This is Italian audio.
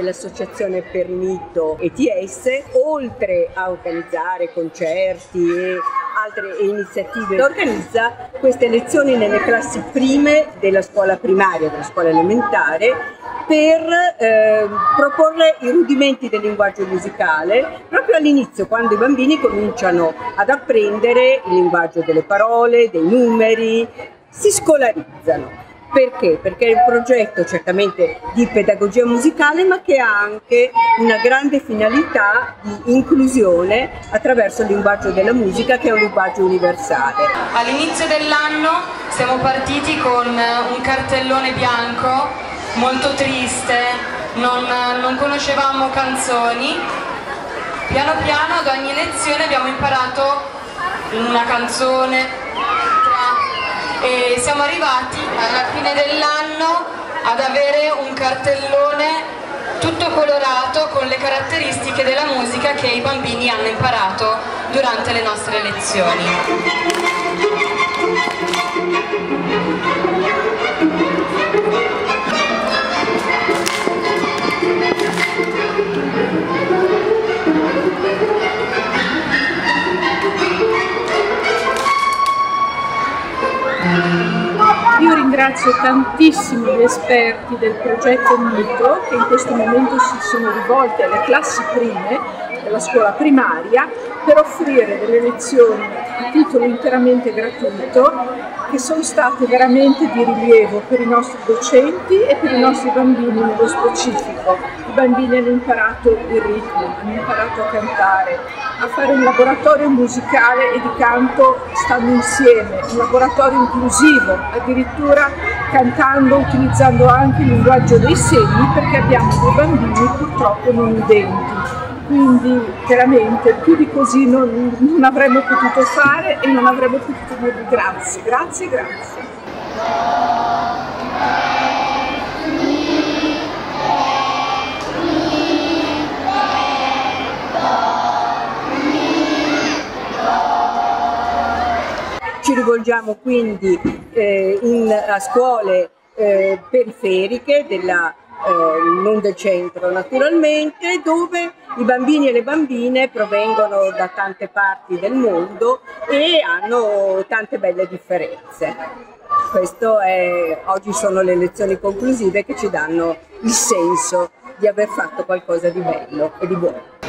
dell'associazione Permito ETS, oltre a organizzare concerti e altre iniziative, organizza queste lezioni nelle classi prime della scuola primaria, della scuola elementare, per eh, proporre i rudimenti del linguaggio musicale proprio all'inizio, quando i bambini cominciano ad apprendere il linguaggio delle parole, dei numeri, si scolarizzano. Perché? Perché è un progetto certamente di pedagogia musicale ma che ha anche una grande finalità di inclusione attraverso il linguaggio della musica che è un linguaggio universale. All'inizio dell'anno siamo partiti con un cartellone bianco molto triste, non, non conoscevamo canzoni, piano piano ad ogni lezione abbiamo imparato una canzone, e siamo arrivati alla fine dell'anno ad avere un cartellone tutto colorato con le caratteristiche della musica che i bambini hanno imparato durante le nostre lezioni. Io ringrazio tantissimo gli esperti del progetto Mito che in questo momento si sono rivolti alle classi prime della scuola primaria per offrire delle lezioni a titolo interamente gratuito che sono state veramente di rilievo per i nostri docenti e per i nostri bambini nello specifico. I bambini hanno imparato il ritmo, hanno imparato a cantare, a fare un laboratorio musicale e di canto stando insieme, un laboratorio inclusivo, addirittura cantando, utilizzando anche il linguaggio dei segni perché abbiamo dei bambini purtroppo non udenti quindi veramente più di così non, non avremmo potuto fare e non avremmo potuto dire grazie, grazie, grazie. Ci rivolgiamo quindi eh, in, a scuole eh, periferiche della eh, non del centro naturalmente, dove i bambini e le bambine provengono da tante parti del mondo e hanno tante belle differenze. È, oggi sono le lezioni conclusive che ci danno il senso di aver fatto qualcosa di bello e di buono.